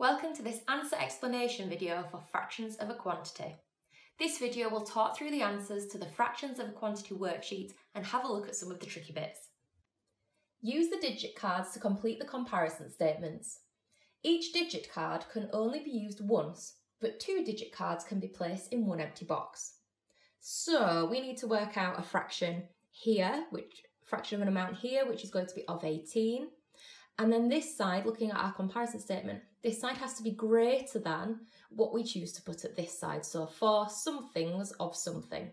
Welcome to this answer explanation video for fractions of a quantity. This video will talk through the answers to the fractions of a quantity worksheet and have a look at some of the tricky bits. Use the digit cards to complete the comparison statements. Each digit card can only be used once, but two digit cards can be placed in one empty box. So we need to work out a fraction here, which fraction of an amount here, which is going to be of 18, and then this side, looking at our comparison statement, this side has to be greater than what we choose to put at this side. So for some things of something.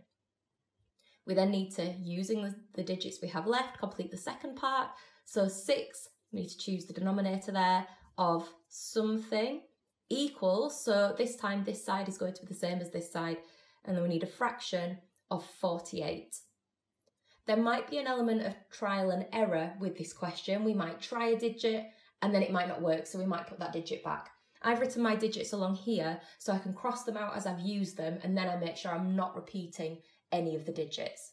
We then need to, using the, digits we have left, complete the second part. So six, we need to choose the denominator there of something equals, so this time this side is going to be the same as this side, and then we need a fraction of 48. There might be an element of trial and error with this question. We might try a digit and then it might not work, so we might put that digit back. I've written my digits along here so I can cross them out as I've used them and then I make sure I'm not repeating any of the digits.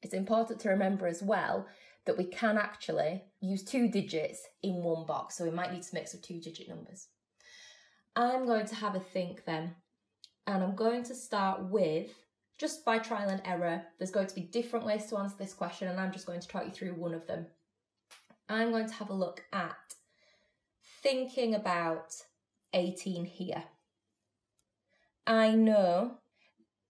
It's important to remember as well that we can actually use two digits in one box, so we might need to mix up two digit numbers. I'm going to have a think then, and I'm going to start with just by trial and error, there's going to be different ways to answer this question, and I'm just going to talk you through one of them. I'm going to have a look at thinking about 18 here. I know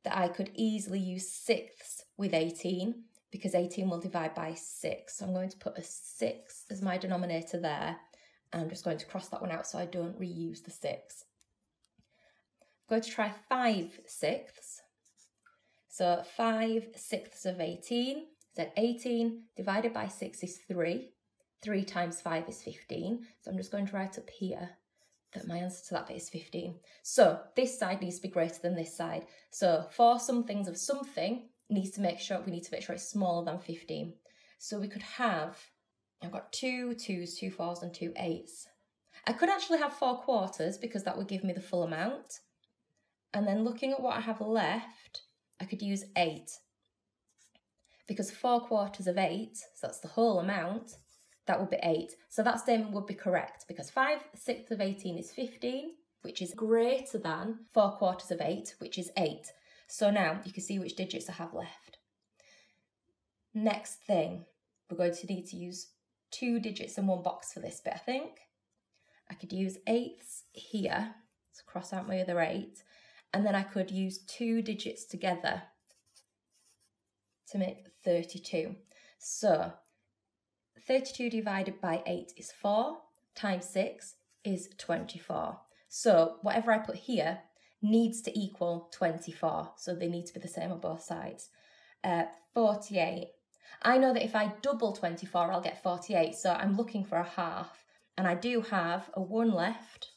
that I could easily use sixths with 18 because 18 will divide by 6. So I'm going to put a 6 as my denominator there. I'm just going to cross that one out so I don't reuse the 6. I'm going to try 5 sixths. So 5 sixths of 18, so 18 divided by 6 is 3. 3 times 5 is 15. So I'm just going to write up here that my answer to that bit is 15. So this side needs to be greater than this side. So for some things of something needs to make sure, we need to make sure it's smaller than 15. So we could have, I've got two twos, two fours and two eights. I could actually have four quarters because that would give me the full amount. And then looking at what I have left, I could use 8. Because 4 quarters of 8, so that's the whole amount, that would be 8. So that statement would be correct because 5 sixths of 18 is 15, which is greater than 4 quarters of 8, which is 8. So now you can see which digits I have left. Next thing, we're going to need to use two digits in one box for this bit, I think. I could use eighths here, to cross out my other eight, and then I could use two digits together to make 32. So 32 divided by 8 is 4, times 6 is 24. So whatever I put here needs to equal 24, so they need to be the same on both sides. Uh, 48. I know that if I double 24, I'll get 48, so I'm looking for a half. And I do have a 1 left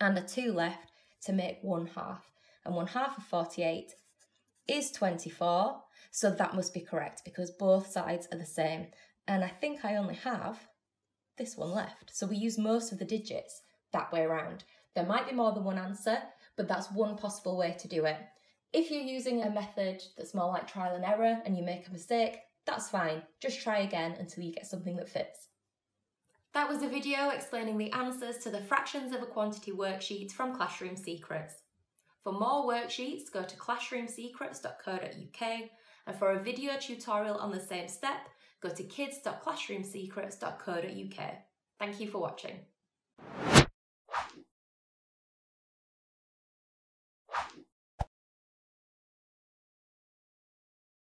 and a 2 left, to make one half. And one half of 48 is 24, so that must be correct because both sides are the same. And I think I only have this one left. So we use most of the digits that way around. There might be more than one answer, but that's one possible way to do it. If you're using a method that's more like trial and error and you make a mistake, that's fine. Just try again until you get something that fits. That was a video explaining the answers to the fractions of a quantity worksheets from Classroom Secrets. For more worksheets, go to classroomsecrets.co.uk and for a video tutorial on the same step, go to kids.classroomsecrets.co.uk. Thank you for watching.